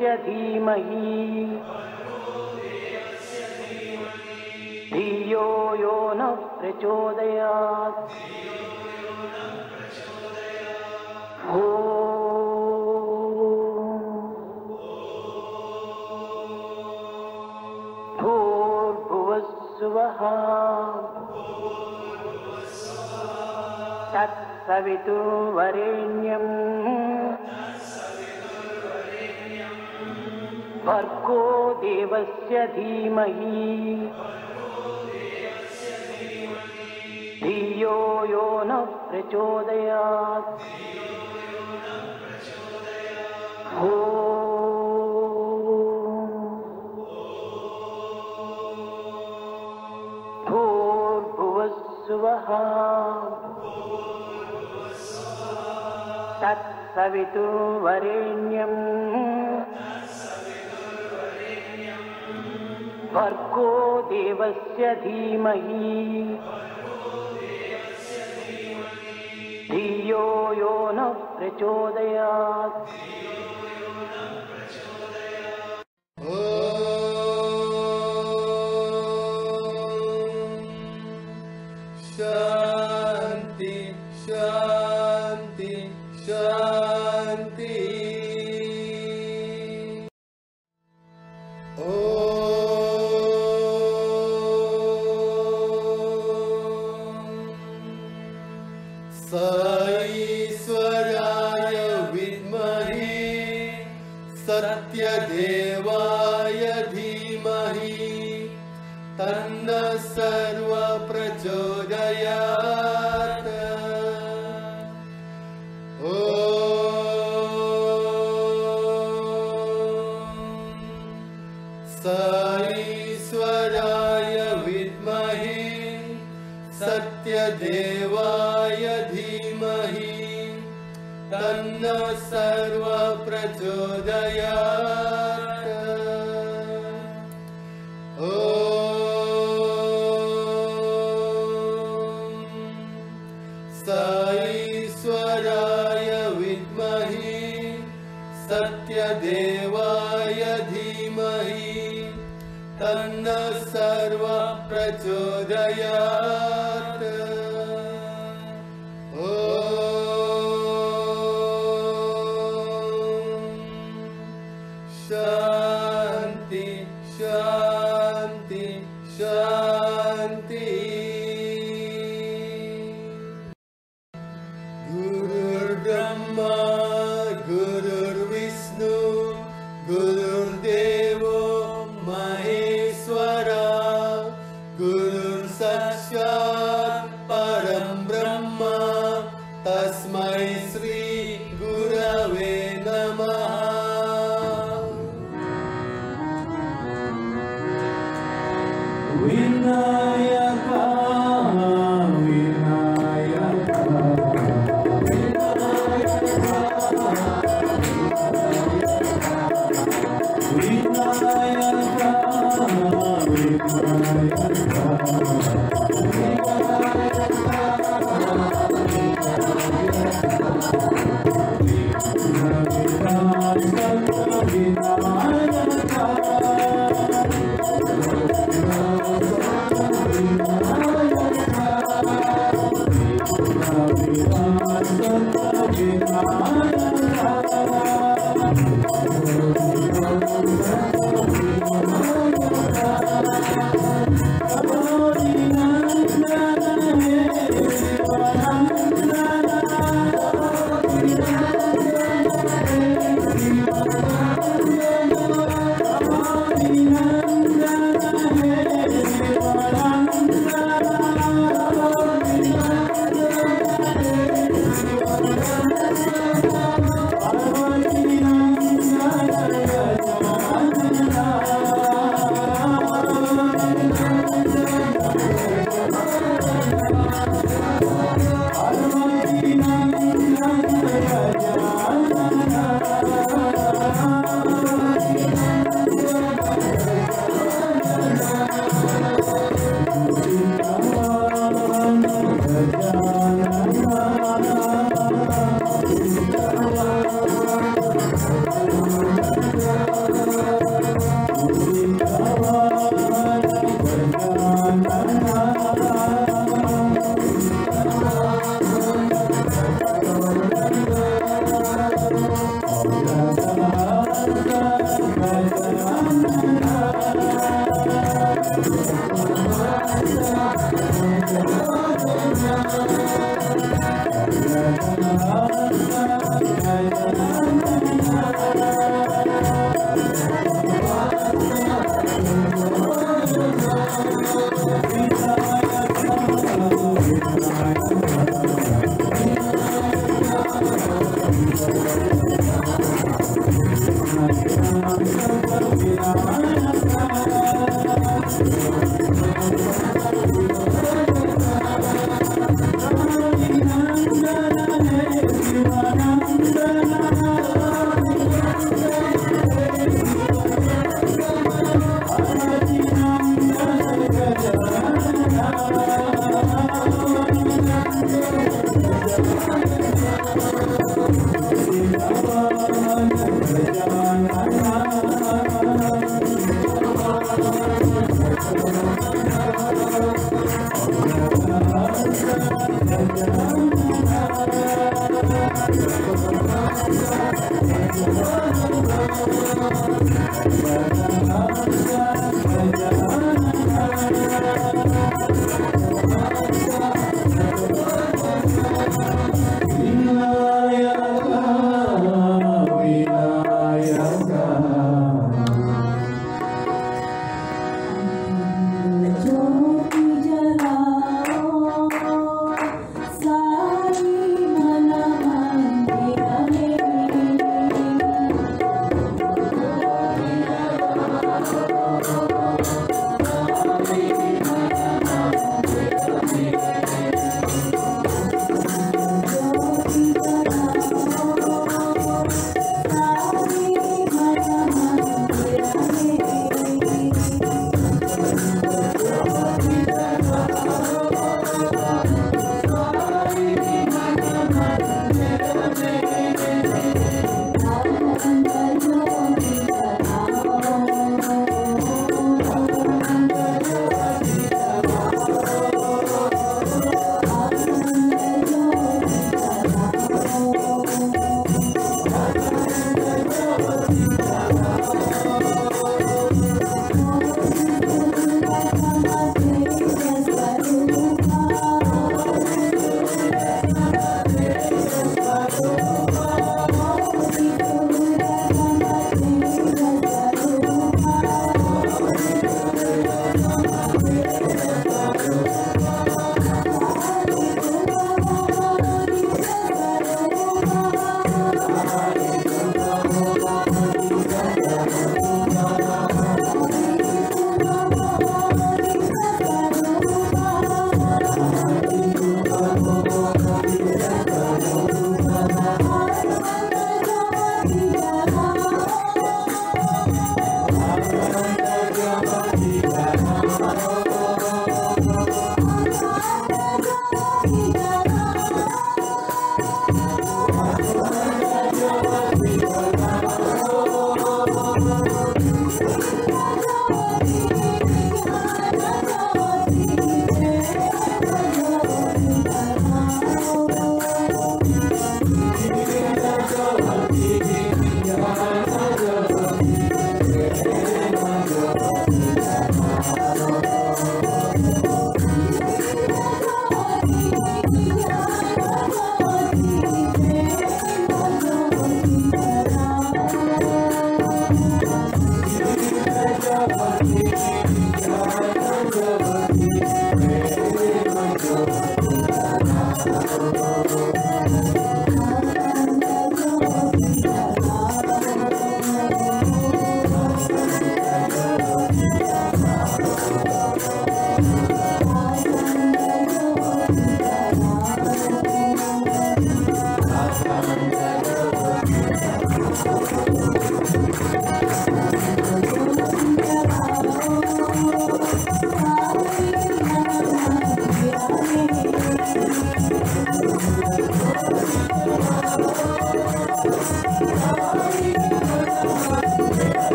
hacia ti तत्सवितुर्वरेण्यम्। भर्गो देवस्य धीमहि। धियो यो न प्रचोदयात्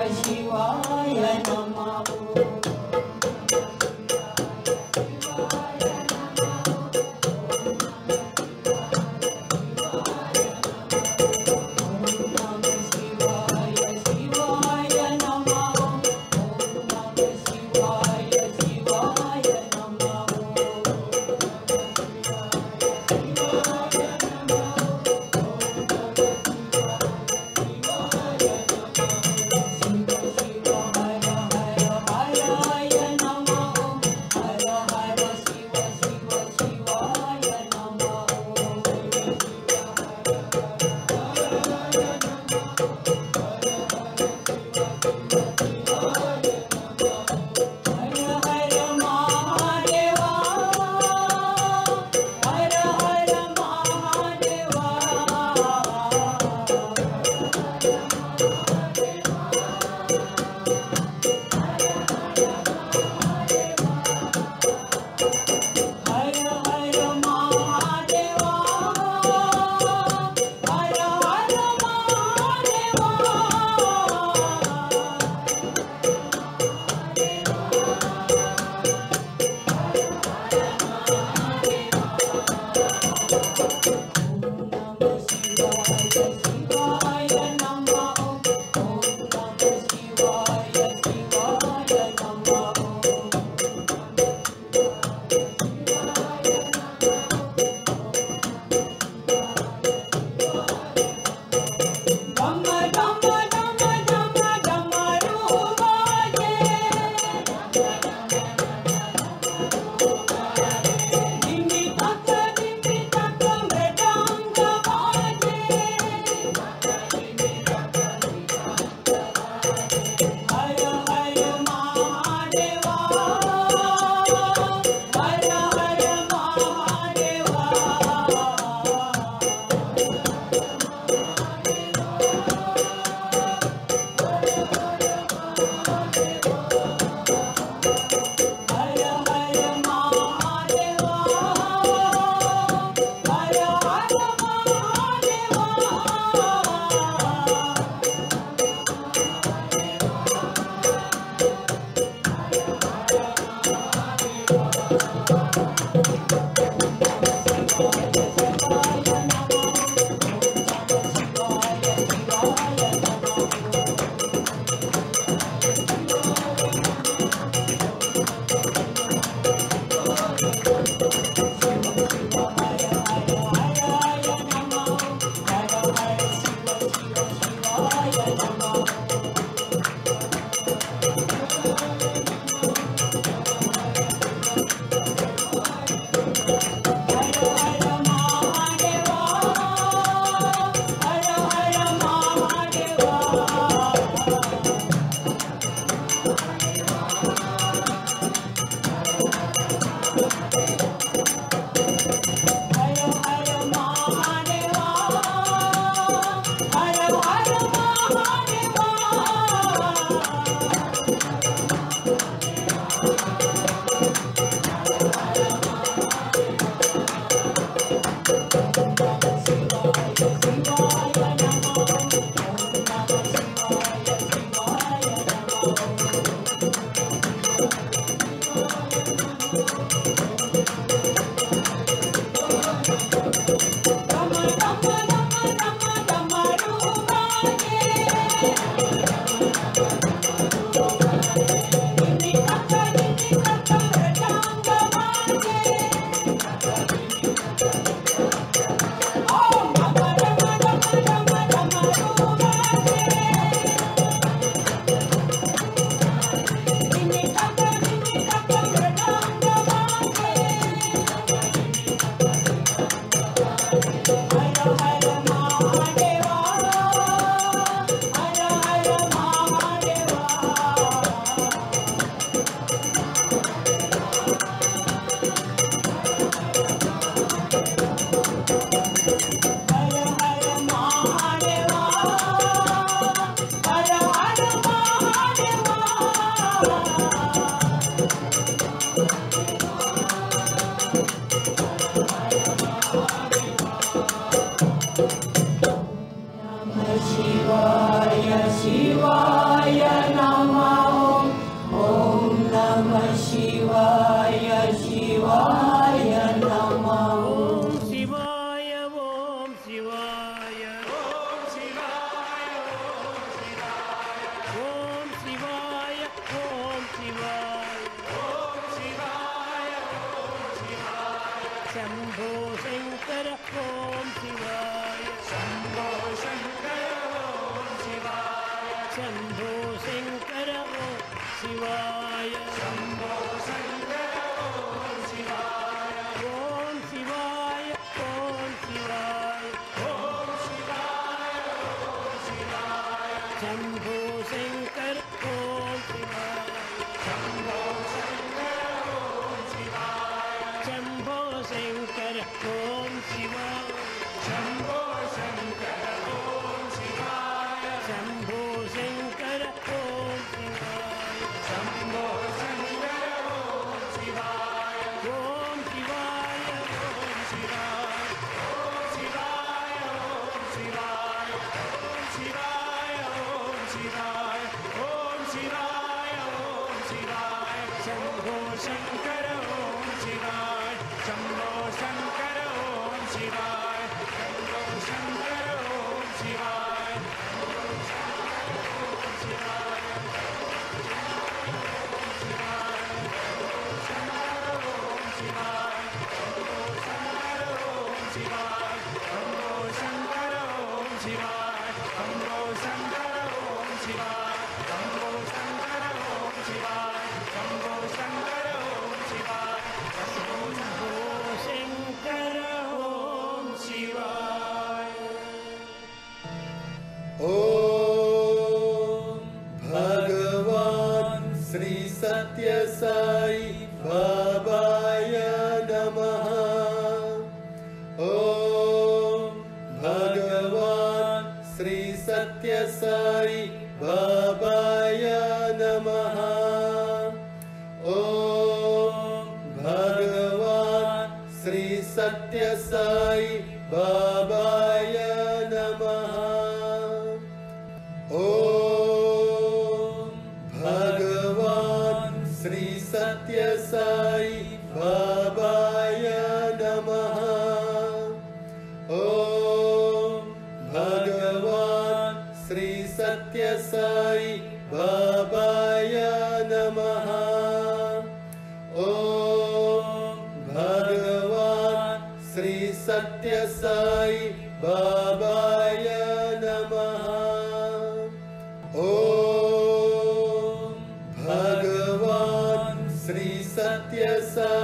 you are Chivas. Yes, sir.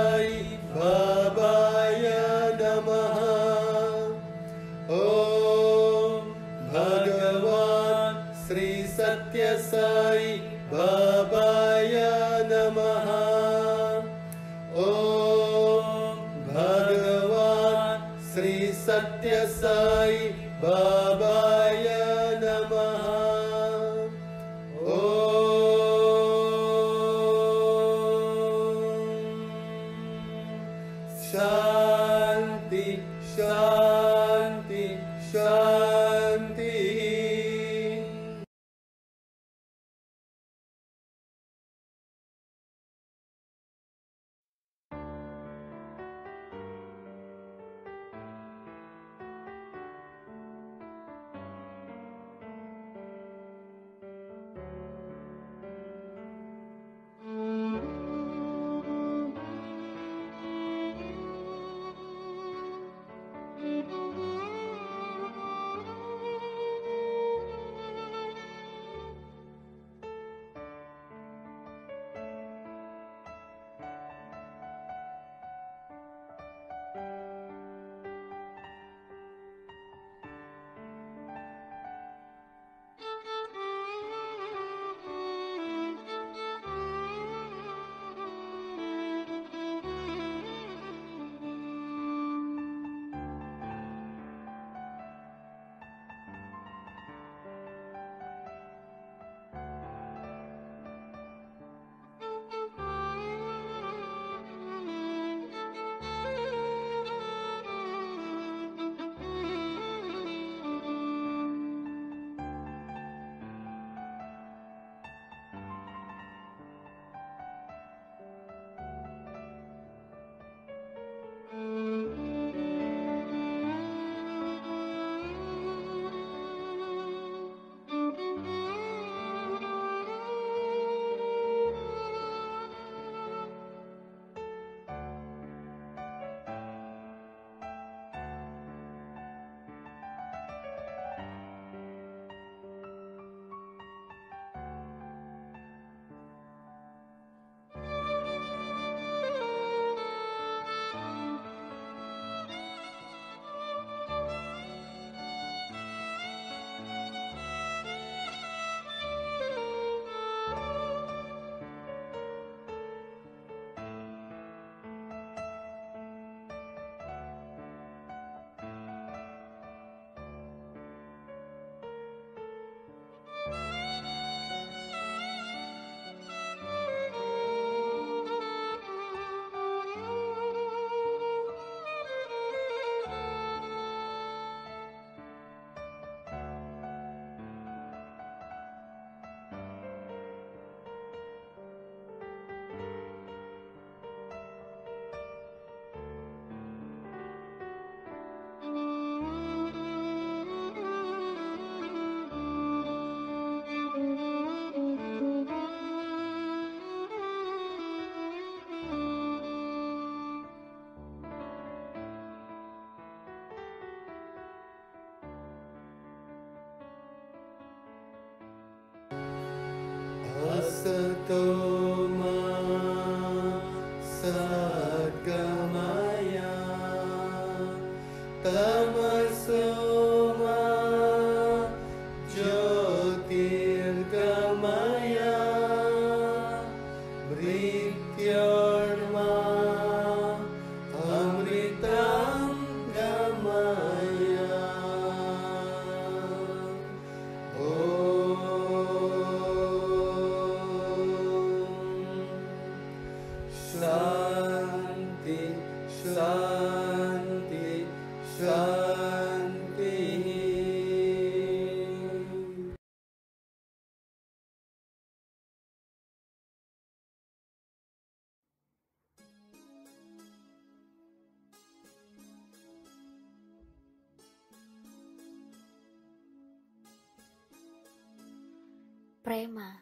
Prema,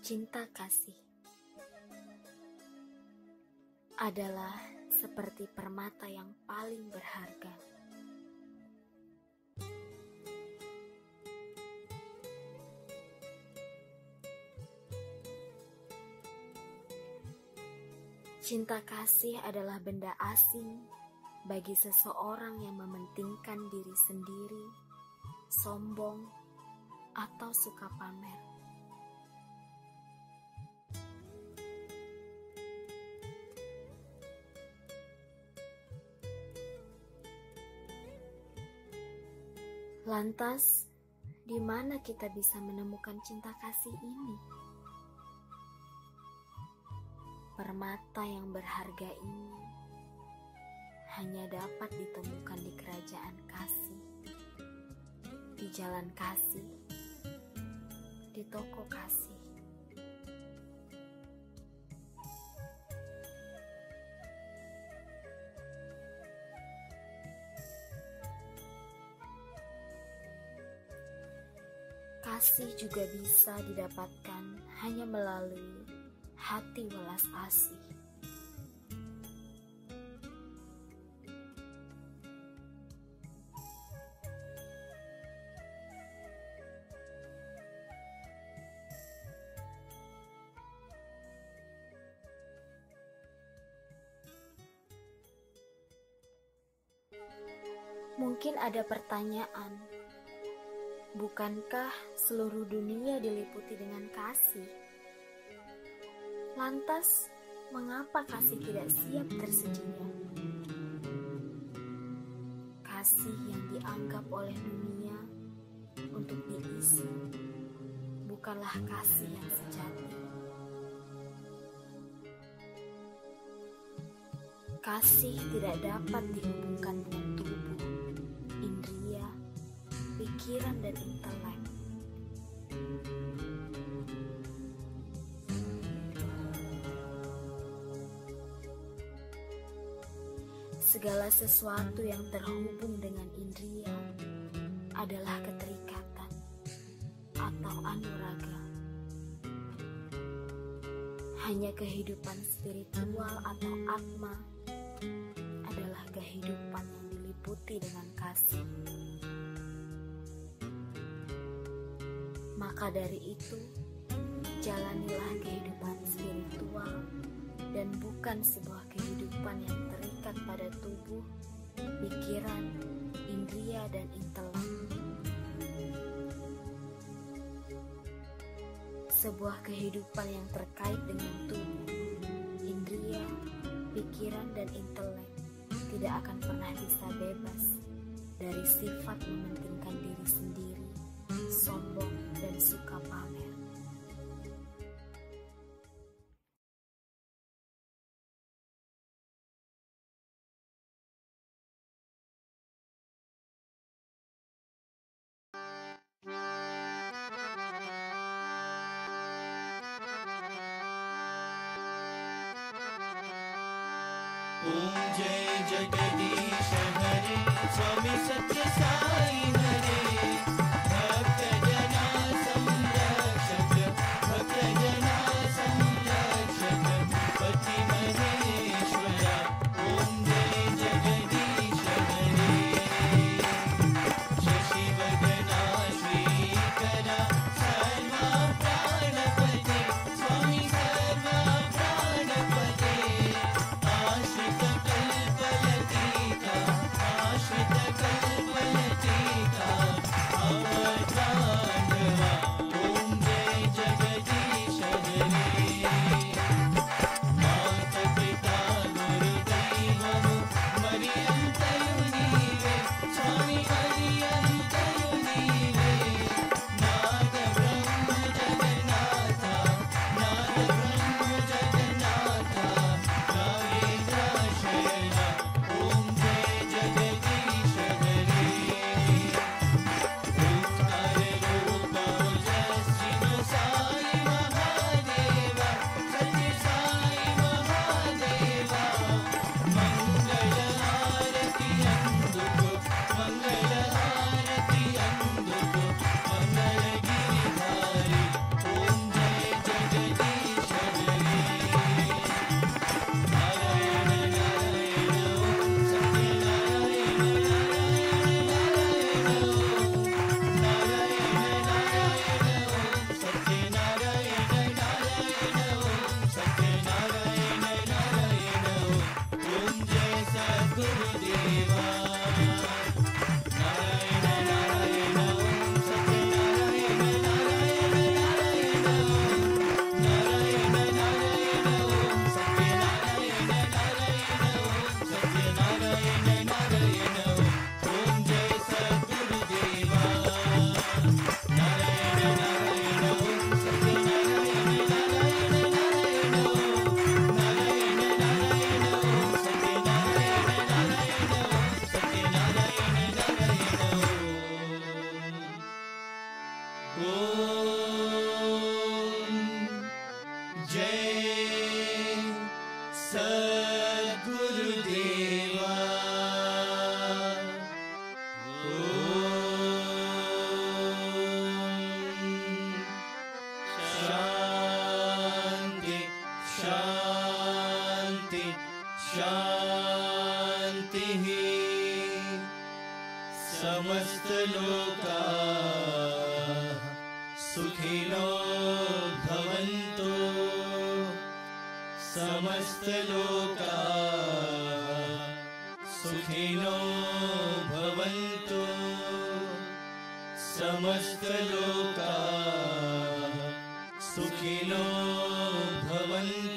cinta kasih, adalah seperti permata yang paling berharga. Cinta kasih adalah benda asing bagi seseorang yang mementingkan diri sendiri, sombong, atau suka pamer. Lantas, di mana kita bisa menemukan cinta kasih ini? Permata yang berharga ini hanya dapat ditemukan di kerajaan kasih, di jalan kasih, di toko kasih. Kasih juga bisa didapatkan hanya melalui hati welas asih. Mungkin ada pertanyaan, bukankah seluruh dunia diliputi dengan kasih? Lantas, mengapa kasih tidak siap tersedianya? Kasih yang dianggap oleh dunia untuk diisi bukanlah kasih yang sejati. Kasih tidak dapat dihubungkan dengan pikiran, dan intelek. Segala sesuatu yang terhubung dengan indria adalah keterikatan atau anuraga. Hanya kehidupan spiritual atau atma adalah kehidupan yang diliputi dengan kasih. Maka dari itu, jalanilah kehidupan spiritual dan bukan sebuah kehidupan yang terikat pada tubuh, pikiran, indria, dan intelek. Sebuah kehidupan yang terkait dengan tubuh, indria, pikiran, dan intelek tidak akan pernah bisa bebas dari sifat mementingkan diri sendiri, sombong, dan suka pamer. ओम जय जगदीश हरे स्वामी सत्य साई शांति समस्त लोका सुखिनो भवन्तु समस्त लोका सुखिनो भवन्तु समस्त लोका सुखिनो भवन्तु